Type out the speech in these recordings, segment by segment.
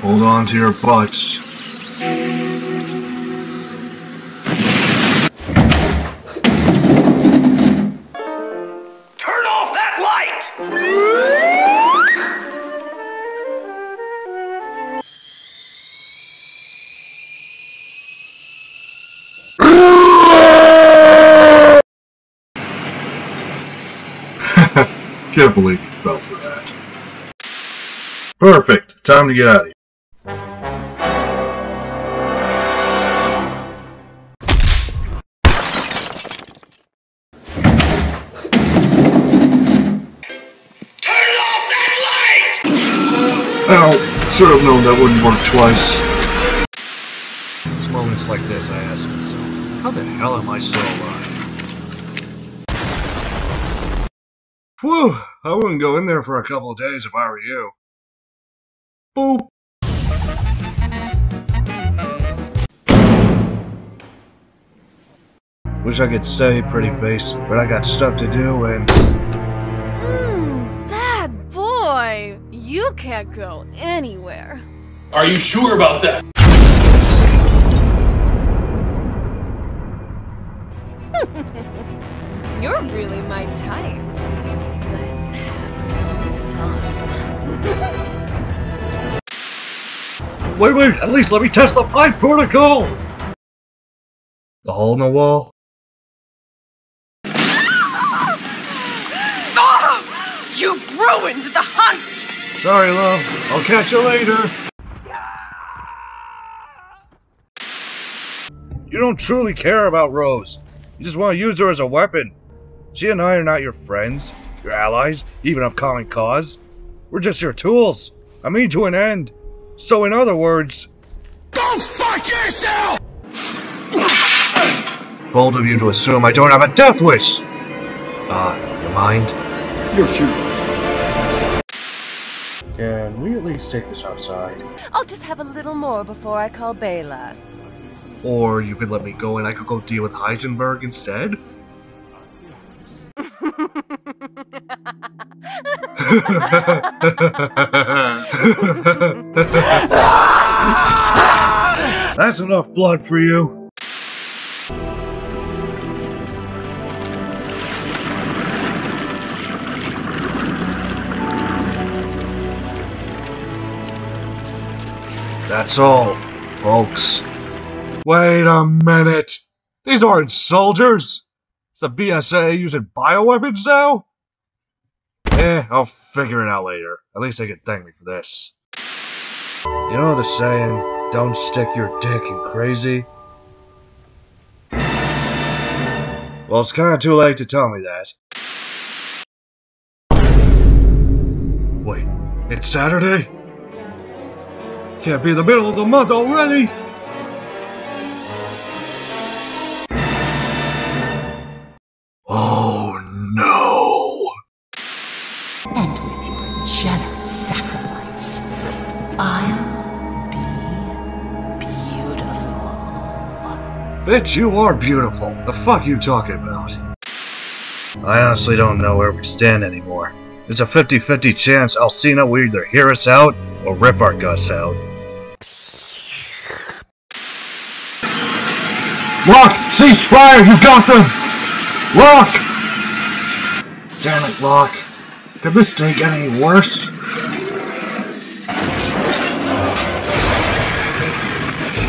Hold on to your butts. Turn off that light! Can't believe you fell for that. Perfect. Time to get out of here. Ow! Should have known that wouldn't work twice. It's moments like this I ask myself, how the hell am I still alive? Whew, I wouldn't go in there for a couple of days if I were you. Boop. Wish I could stay, pretty face, but I got stuff to do and You can't go anywhere. Are you sure about that? You're really my type. Let's have some fun. Wait, wait, at least let me test the flight protocol! The hole in the wall? You've ruined the hunt! Sorry, love. I'll catch you later. You don't truly care about Rose. You just want to use her as a weapon. She and I are not your friends, your allies, even of common cause. We're just your tools. I mean to an end. So, in other words, Go fuck yourself! bold of you to assume I don't have a death wish. Ah, you mind? You're futile. Can we at least take this outside? I'll just have a little more before I call Bela. Or you could let me go and I could go deal with Heisenberg instead? That's enough blood for you. That's all, folks. Wait a minute! These aren't soldiers! Is the BSA using bioweapons now? Eh, I'll figure it out later. At least they can thank me for this. You know the saying, don't stick your dick in crazy? Well, it's kinda too late to tell me that. Wait, it's Saturday? Can't be the middle of the month already! Oh no! And with your generous sacrifice, I'll be beautiful. Bitch, you are beautiful. The fuck you talking about? I honestly don't know where we stand anymore. There's a 50-50 chance Alcina will either hear us out or rip our guts out. Lock! Cease fire! You got them! Lock! Damn it, Lock. Could this day get any worse?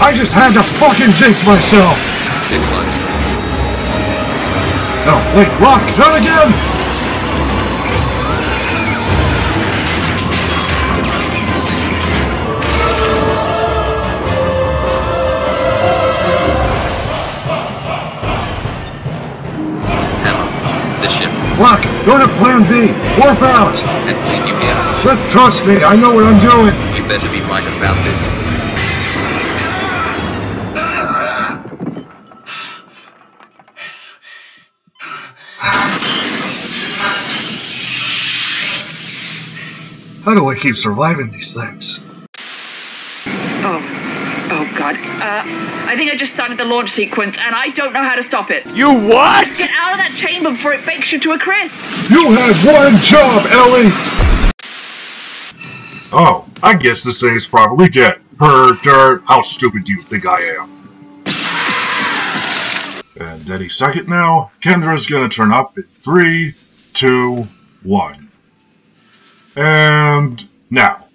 I just had to fucking jinx myself! Big lunch. No, wait, Lock, try it again! Lock, go to plan B! Warp out! And you trust me, I know what I'm doing! You better be right about this. How do I keep surviving these things? God. Uh, I think I just started the launch sequence, and I don't know how to stop it. You what? Get out of that chamber before it bakes you to a crisp. You had one job, Ellie! Oh, I guess this thing is probably dead. Per dirt, how stupid do you think I am? And any second now, Kendra's gonna turn up in three, two, one. And now.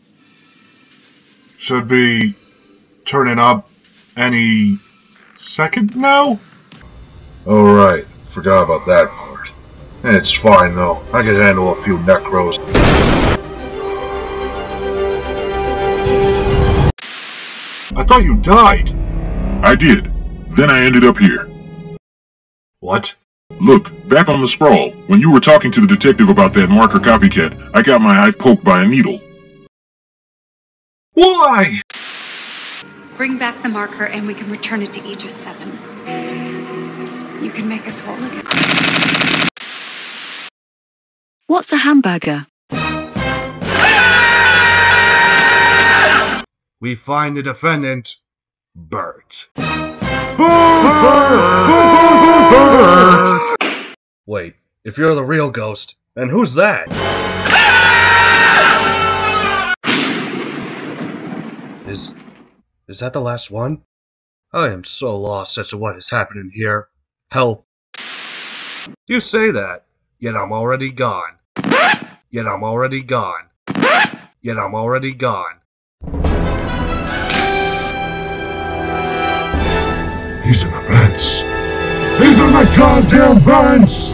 Should be turning up any second now? Alright, forgot about that part. It's fine though, I can handle a few necros. I thought you died! I did. Then I ended up here. What? Look, back on the sprawl, when you were talking to the detective about that marker copycat, I got my eye poked by a needle. Why? Bring back the marker and we can return it to Aegis 7. You can make us whole again. What's a hamburger? We find the defendant, Bert. Bert. Wait, if you're the real ghost, then who's that? Is is that the last one? I am so lost as to what is happening here. Help. You say that, yet I'm already gone. Yet I'm already gone. Yet I'm already gone. He's in the vents. He's in the goddamn vents!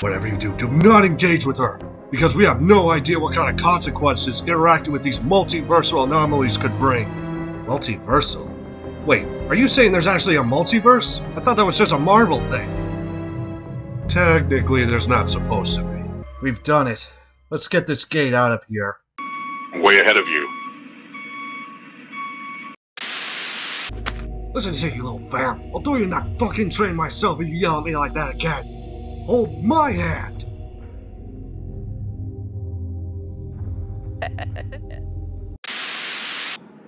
Whatever you do, do not engage with her, because we have no idea what kind of consequences interacting with these multiversal anomalies could bring. Multiversal? Wait, are you saying there's actually a multiverse? I thought that was just a Marvel thing. Technically, there's not supposed to be. We've done it. Let's get this gate out of here. Way ahead of you. Listen here, you little vamp. I'll throw you in that fucking train myself if you yell at me like that again. Hold my hand.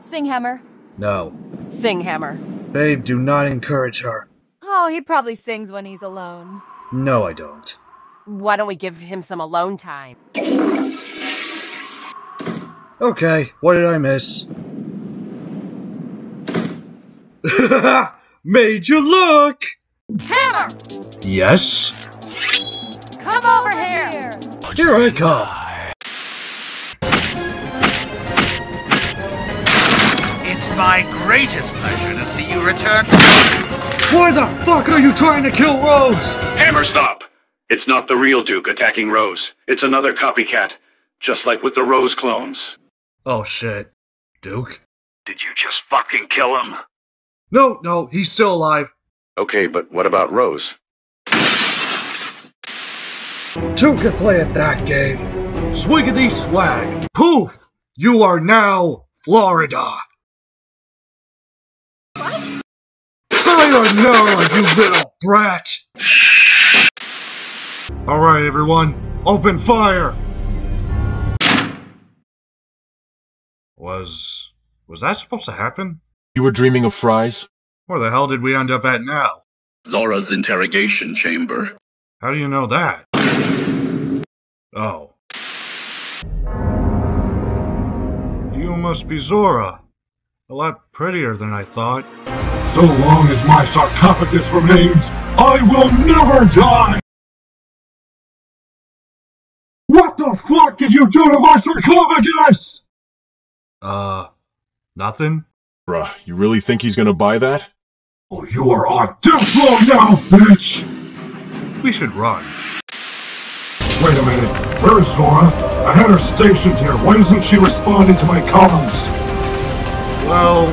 Singhammer. No. Singhammer. Babe, do not encourage her. Oh, he probably sings when he's alone. No, I don't. Why don't we give him some alone time? Okay, what did I miss? Made you look! Hammer! Yes? Come over here! Here I come! It's my greatest pleasure to see you return. Why the fuck are you trying to kill Rose? Hammer, stop! It's not the real Duke attacking Rose. It's another copycat. Just like with the Rose clones. Oh shit. Duke? Did you just fucking kill him? No, no, he's still alive. Okay, but what about Rose? Two can play at that game. Swiggity swag. Poof! You are now Florida. Say your no, you little brat! Alright, everyone, open fire! Was. was that supposed to happen? You were dreaming of fries? Where the hell did we end up at now? Zora's interrogation chamber. How do you know that? Oh. You must be Zora. A lot prettier than I thought. So long as my sarcophagus remains, I will never die! What the fuck did you do to my sarcophagus? Uh, nothing? Bruh, you really think he's gonna buy that? Oh, you are on death row now, bitch! We should run. Wait a minute, where is Zora? I had her stationed here. Why isn't she responding to my comms? Well,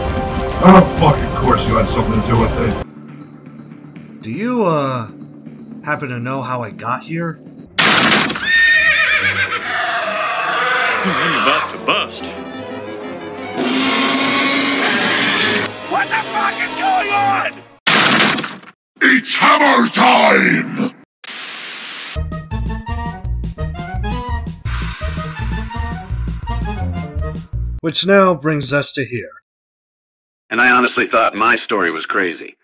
oh fuck, of course you had something to do with it. do you, uh, happen to know how I got here? I'm about to bust. What the fuck is going on? It's hammer time! Which now brings us to here. And I honestly thought my story was crazy.